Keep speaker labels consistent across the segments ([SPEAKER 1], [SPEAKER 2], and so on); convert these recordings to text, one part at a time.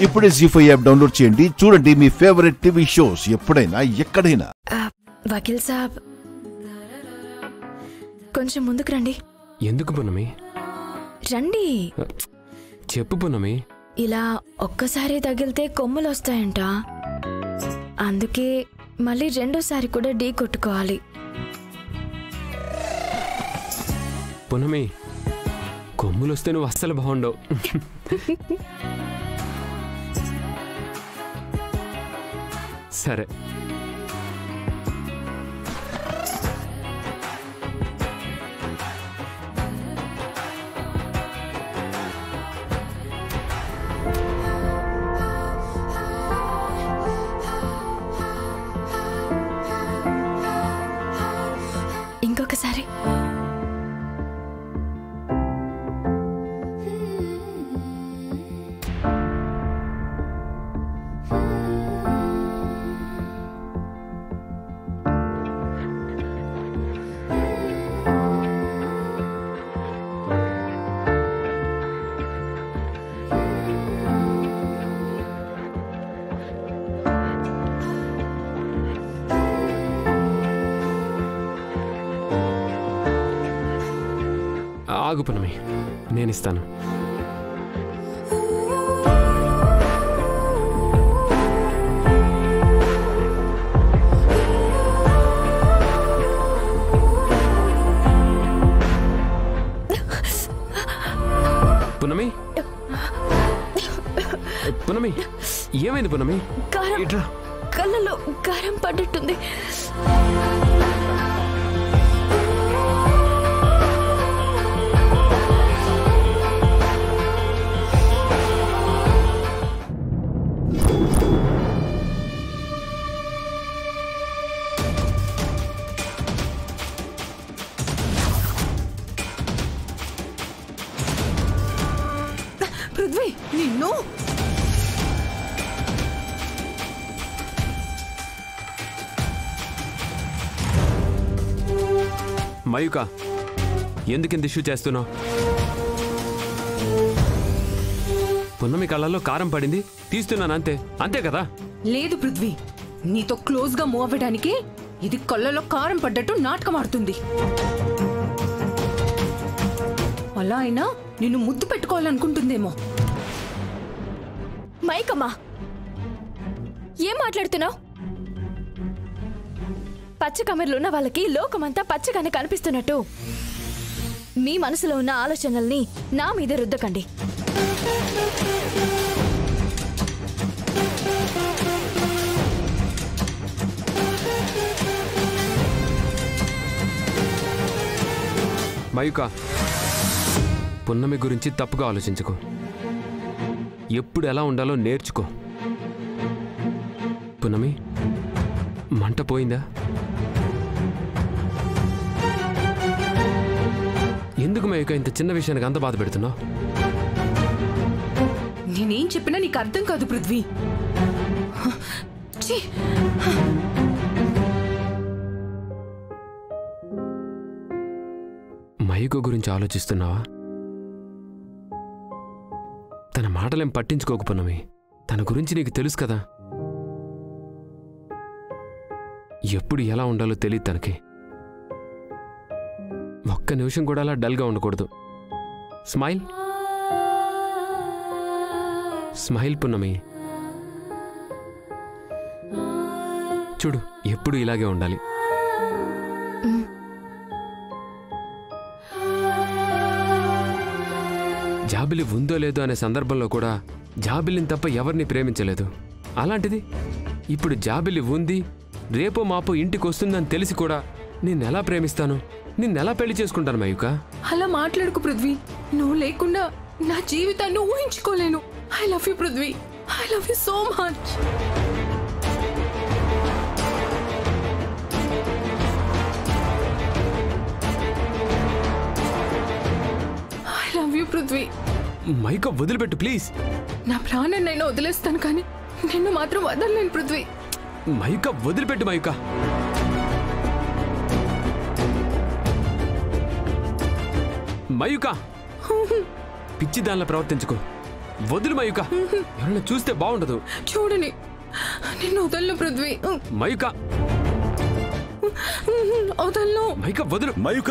[SPEAKER 1] ఇప్పుడే G five app download చేయండి. చూడండి మీ ఫేవరెట్ టీవీ షోస్ ఎప్పుడైనా ఎక్కడైనా.
[SPEAKER 2] ఆ, వకీల్ సాబ్. కొంచెం ముందుకు రండి.
[SPEAKER 3] ఎందుకు పున్నమి?
[SPEAKER 2] రండి.
[SPEAKER 3] చెప్పు పున్నమి.
[SPEAKER 2] ఇలా ఒక్కసారి తగిలితే కొమ్ములు వస్తాయంట అందుకే మళ్ళీ రెండోసారి కూడా ఢీ కొట్టుకోవాలి.
[SPEAKER 3] పున్నమి కొమ్ములు వస్తే నువ్వు అస్సలు బాగుండవు. సరే.
[SPEAKER 2] ఇంకొకసారి.
[SPEAKER 3] ఆగు పున్నమి నేను ఇస్తాను పున్నమి పున్నమి ఏమైంది పున్నమి
[SPEAKER 2] కారం
[SPEAKER 3] ఇట్రా.
[SPEAKER 2] కళ్ళలో కారం పడ్డట్టుంది.
[SPEAKER 3] మయూక ఎందుకింత ఇష్యూ చేస్తున్నావు? పున్నమి కళ్ళల్లో కారం పడింది తీస్తున్నాను అంతే అంతే కదా?
[SPEAKER 4] లేదు పృథ్వీ నీతో క్లోజ్గా మూవ్ అవ్వడానికి ఇది కళ్ళలో కారం పడ్డట్టు నాటకం ఆడుతుంది. అలా అయినా నిన్ను ముద్దు పెట్టుకోవాలనుకుంటుందేమో.
[SPEAKER 2] మైకమ్మా ఏం మాట్లాడుతున్నావు? పచ్చ కమర్లు ఉన్న వాళ్ళకి లోకమంతా పచ్చగానే కనిపిస్తున్నట్టు. మీ మనసులో ఉన్న ఆలోచనల్ని నా మీద రుద్దకండి.
[SPEAKER 3] మయూక పున్నమి గురించి తప్పుగా ఆలోచించుకో. ఎప్పుడు ఎలా ఉండాలో నేర్చుకో. పున్నమి మంట పోయిందా? ఎందుకు మయూక ఇంత చిన్న విషయానికి అంత బాధ పెడుతున్నావు?
[SPEAKER 4] నేనేం చెప్పినా నీకు అర్థం కాదు పృథ్వీ. ఛీ!
[SPEAKER 3] మయూక గురించి ఆలోచిస్తున్నావా? తన మాటలేం పట్టించుకోకు పున్నమి తన గురించి నీకు తెలుసు కదా? ఎప్పుడు ఎలా ఉండాలో తెలియదు తనకి. ఒక్క నిమిషం కూడా అలా డల్గా ఉండకూడదు. స్మైల్. స్మైల్ పున్నమి. చూడు ఎప్పుడు ఇలాగే ఉండాలి. జాబిలి ఉందో లేదో అనే సందర్భంలో కూడా జాబిలిని తప్ప ఎవరిని ప్రేమించలేదు. అలాంటిది ఇప్పుడు జాబిలి ఉంది రేపో మాపో ఇంటికి వస్తుందని తెలిసి కూడా నిన్నెలా ప్రేమిస్తాను? నిన్నెలా పెళ్ళి చేసుకుంటాను మయూక?
[SPEAKER 4] అలా మాట్లాడుకు పృథ్వీ. నువ్వు లేకుండా నా జీవితాన్ని ఊహించుకోలేను. I love you Prithvi. I love you so much I love you Prithvi.
[SPEAKER 3] మైక వదిలిపెట్టు ప్లీజ్.
[SPEAKER 4] నా ప్రాణాన్నైనా వదిలేస్తాను కానీ నిన్ను మాత్రం వదలలేను పృథ్వీ.
[SPEAKER 3] మైక వదిలిపెట్టు మైక. మయూక పిచ్చి దానిలో ప్రవర్తించుకో. వదులు మయూక ఎవరైనా చూస్తే బాగుండదు.
[SPEAKER 4] చూడని. నిన్ను వదలను పృథ్వీ.
[SPEAKER 3] మయూక
[SPEAKER 4] వదలను.
[SPEAKER 3] మైక వదులు.
[SPEAKER 5] మయూక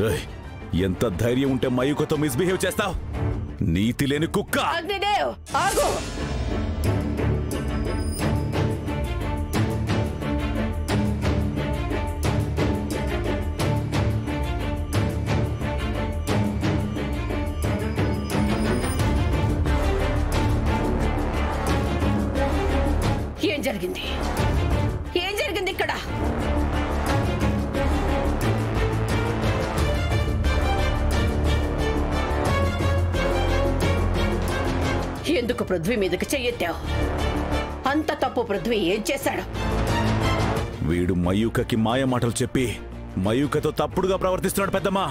[SPEAKER 5] రేయ్, ఎంత ధైర్యం ఉంటే మయూకతో మిస్బిహేవ్ చేస్తావు? నీతి లేని కుక్క.
[SPEAKER 6] అగ్నిదేవ్ ఆగు. ఏం జరిగింది? ఎందుకు పృథ్వీ మీదకి చెయ్యెత్తావు అంత తప్పు పృథ్వీ ఏం చేశాడు?
[SPEAKER 5] వీడు మయూకకి మాయ మాటలు చెప్పి మయూకతో తప్పుడుగా ప్రవర్తిస్తున్నాడు పెద్దమ్మా.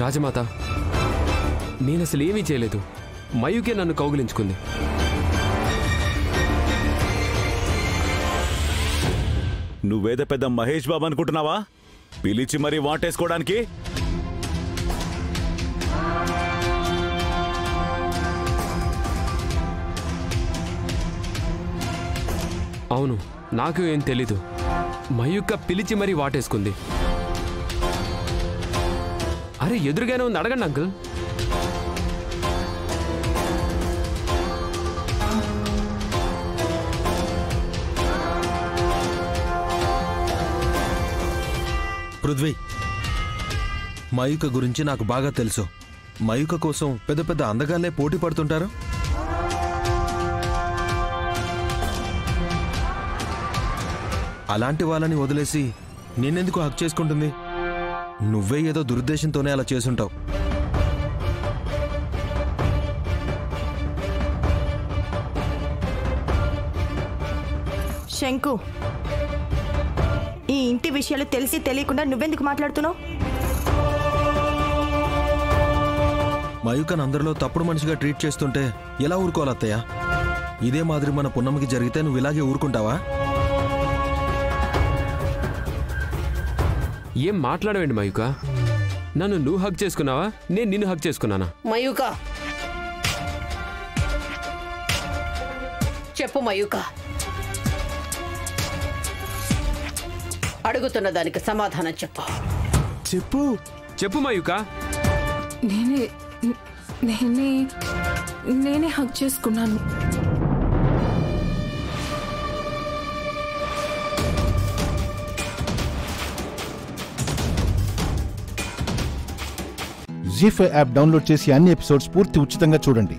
[SPEAKER 3] రాజమాత నేనసలు ఏమీ చేయలేదు. మయూకే నన్ను కౌగిలించుకుంది.
[SPEAKER 5] నువ్వేదో పెద్ద మహేష్ బాబు అనుకుంటున్నావా? పిలిచి మరీ వాటేసుకోవడానికి?
[SPEAKER 3] అవును నాకు ఏం తెలీదు. మయూక్క పిలిచి మరీ వాటేసుకుంది. అరే ఎదురుగానే ఉంది. అడగండి అంకుల్.
[SPEAKER 7] పృథ్వీ మయూక గురించి నాకు బాగా తెలుసు. మయూక కోసం పెద్ద పెద్ద అందగాళ్ళే పోటీ పడుతుంటారు. అలాంటి వాళ్ళని వదిలేసి నేనెందుకు హక్ చేసుకుంటుంది? నువ్వే ఏదో దురుద్దేశంతోనే అలా చేసుంటావు.
[SPEAKER 8] శంకు ఈ ఇంటి విషయాలు తెలిసి తెలియకుండా నువ్వెందుకు మాట్లాడుతున్నావు?
[SPEAKER 7] మయూకన్ అందరిలో తప్పుడు మనిషిగా ట్రీట్ చేస్తుంటే ఎలా ఊరుకోవాలి అత్తయ్య? ఇదే మాదిరి మన పున్నమికి జరిగితే నువ్వు ఇలాగే ఊరుకుంటావా?
[SPEAKER 3] ఏం మాట్లాడవేండి మయూక నన్ను నువ్వు హక్ చేసుకున్నావా? నేను నిన్ను హక్ చేసుకున్నానా?
[SPEAKER 6] మయూక చెప్పు మయూక అడుగుతున్న దానికి సమాధానం చెప్పు.
[SPEAKER 7] చెప్పు.
[SPEAKER 3] చెప్పు మయూక.
[SPEAKER 4] నేనే నేనే నేనే హక్ చేసుకున్నాను.
[SPEAKER 1] జీ ఫైవ్ యాప్ డౌన్లోడ్ చేసి అన్ని ఎపిసోడ్స్ పూర్తి ఉచితంగా చూడండి.